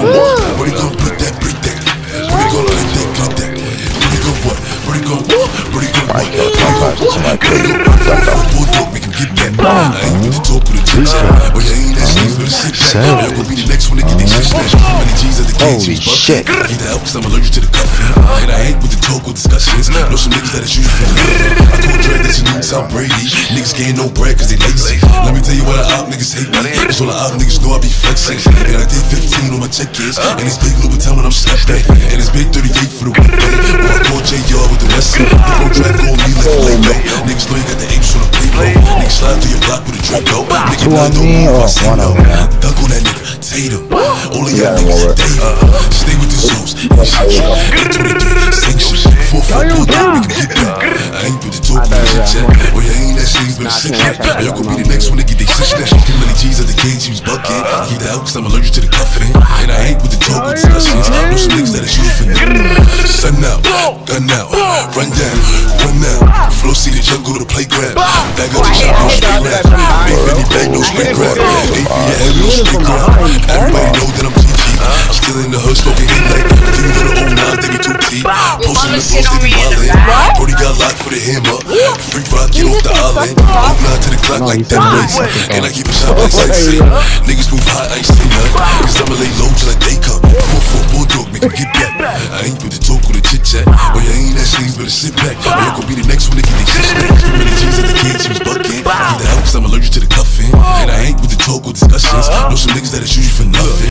gon' what? What he gon' put that, put that? What he gon' put that, put that? What he gon' what? What he gon' what? What he gon' what? What he gon' what? What he gon' what? What him get that. I ain't with the talk with the what? What yeah, ain't that shit, but sit back. Y'all gon' be the next one to get What shit snatched. Many G's at the what? he's bucking. Get the What cause I'm allergic to the cuffing. And I hate with the talk with what? What some niggas that is usually. I told Dre you need Tom Brady. Niggas getting no bread cause they lazy. Let me tell you why the op niggas hate me. Cause all the op niggas know I be flexing. And I did 15 on my check is. And it's big Louboutin when I'm stepping. And it's big 38 for the weekday. Or I call JR with the rest of it. The pro draft on me like Flaco. Niggas know you got the apes on the plate Niggas slide through your block with a Draco. Nigga, none don't move, I say no. Dunk on that nigga, Tatum. Of y'all niggas. David. Stay sit back. Be the next one to get they snatched. Too many G's at the cage, she was bucket. Keep the out cause I'm allergic to the cuffing. And I ain't with the talk with discussions. Some niggas that is you for Sun out, gun out, run down, run out. Flow see the jungle, to the playground. Bag up the shop, no straight rap. Ain't Fendi bag, no straight grab. No straight grab. Everybody know that I'm GG. Still in the hood, smoking hit like. Give me the old Posting the floors, they be wildin'. Brody got locked for the hammer. Free rock, get off the island. Old nine to the clock like that race. And I keep it shot like sightseeing. Niggas move high, I ain't seen none. Cause I'ma lay low till I day come. Four four bulldog, make him get back. I ain't with the talk or the chit chat. Oh, yeah, ain't that sleeves, but sit back. Oh, you gon' be the next one to get they shit snatched. Too many G's at the cage, she was bucket. Keep the out cause I'm allergic to the cuffing. And I ain't with the talk or discussions. Know some niggas that is usually for nothing.